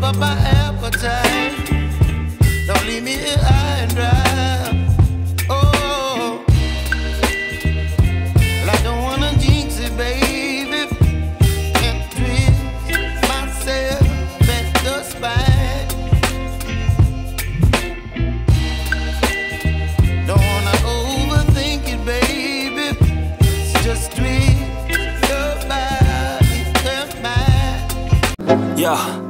give up my appetite. Don't leave me here high and dry. Oh, I don't wanna jinx it, baby. And twist myself at the spine. Don't wanna overthink it, baby. Yeah.